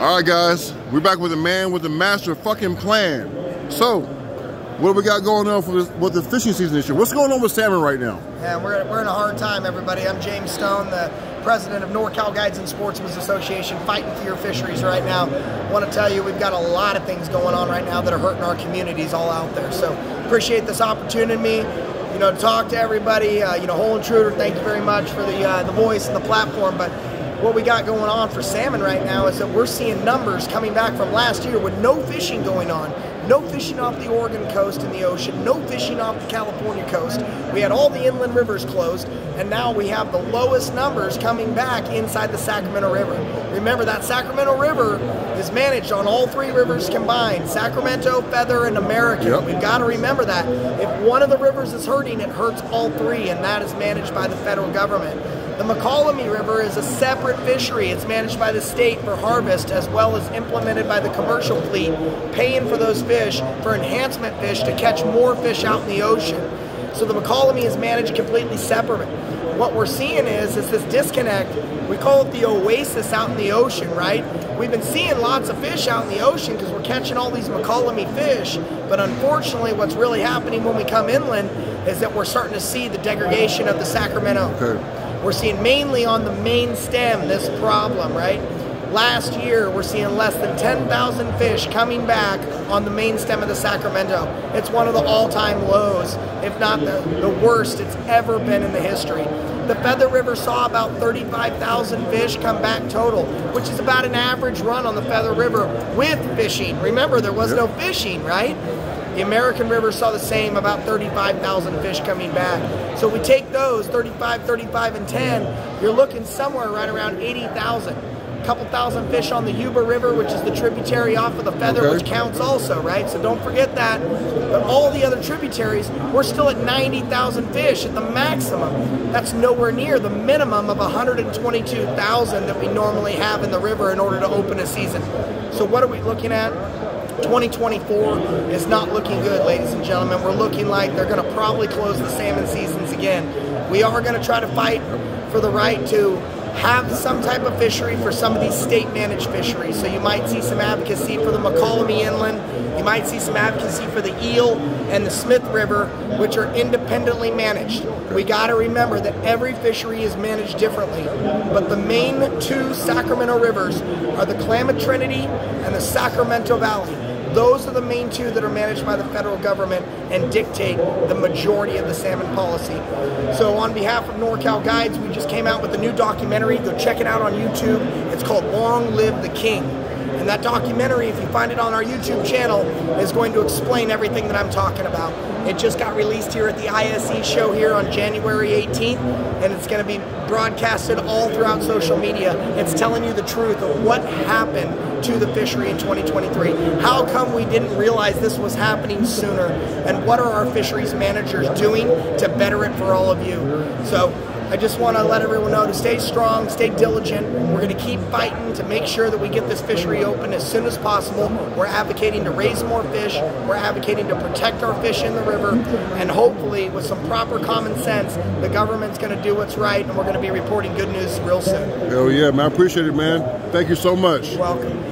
All right, guys, we're back with a man with a master fucking plan. So, what do we got going on for this, with the fishing season this year? What's going on with salmon right now? Yeah, we're, we're in a hard time, everybody. I'm James Stone, the president of NorCal Guides and Sportsmen's Association, fighting for your fisheries right now. I want to tell you, we've got a lot of things going on right now that are hurting our communities all out there. So, appreciate this opportunity. You know, to talk to everybody. Uh, you know, Hole Intruder, thank you very much for the uh, the voice and the platform. But what we got going on for salmon right now is that we're seeing numbers coming back from last year with no fishing going on. No fishing off the Oregon coast in the ocean, no fishing off the California coast. We had all the inland rivers closed, and now we have the lowest numbers coming back inside the Sacramento River. Remember that Sacramento River is managed on all three rivers combined Sacramento, Feather, and American. Yep. We've got to remember that. If one of the rivers is hurting, it hurts all three, and that is managed by the federal government. The Mokelumne River is a separate fishery. It's managed by the state for harvest as well as implemented by the commercial fleet, paying for those fish for enhancement fish to catch more fish out in the ocean. So the Mokelumne is managed completely separate. What we're seeing is, is this disconnect. We call it the oasis out in the ocean, right? We've been seeing lots of fish out in the ocean because we're catching all these Mokelumne fish, but unfortunately what's really happening when we come inland is that we're starting to see the degradation of the Sacramento. Okay. We're seeing mainly on the main stem this problem, right? Last year, we're seeing less than 10,000 fish coming back on the main stem of the Sacramento. It's one of the all-time lows, if not the, the worst it's ever been in the history. The Feather River saw about 35,000 fish come back total, which is about an average run on the Feather River with fishing. Remember, there was no fishing, right? The American River saw the same, about 35,000 fish coming back. So we take those, 35, 35, and 10, you're looking somewhere right around 80,000. A couple thousand fish on the Yuba River, which is the tributary off of the Feather, okay. which counts also, right? So don't forget that. But all the other tributaries, we're still at 90,000 fish at the maximum. That's nowhere near the minimum of 122,000 that we normally have in the river in order to open a season. So what are we looking at? 2024 is not looking good, ladies and gentlemen. We're looking like they're going to probably close the salmon seasons again. We are going to try to fight for the right to have some type of fishery for some of these state-managed fisheries. So you might see some advocacy for the Mokelumne Inland. You might see some advocacy for the Eel and the Smith River, which are independently managed. We got to remember that every fishery is managed differently. But the main two Sacramento rivers are the Klamath Trinity and the Sacramento Valley. Those are the main two that are managed by the federal government and dictate the majority of the salmon policy. So on behalf of NorCal Guides, we just came out with a new documentary. Go check it out on YouTube. It's called Long Live the King. And that documentary, if you find it on our YouTube channel, is going to explain everything that I'm talking about. It just got released here at the ISE show here on January 18th, and it's going to be broadcasted all throughout social media. It's telling you the truth of what happened to the fishery in 2023. How come we didn't realize this was happening sooner? And what are our fisheries managers doing to better it for all of you? So I just want to let everyone know to stay strong, stay diligent. We're going to keep fighting to make sure that we get this fishery open as soon as possible. We're advocating to raise more fish. We're advocating to protect our fish in the river. And hopefully, with some proper common sense, the government's going to do what's right and we're going to be reporting good news real soon. Hell yeah, man. I appreciate it, man. Thank you so much. You're welcome.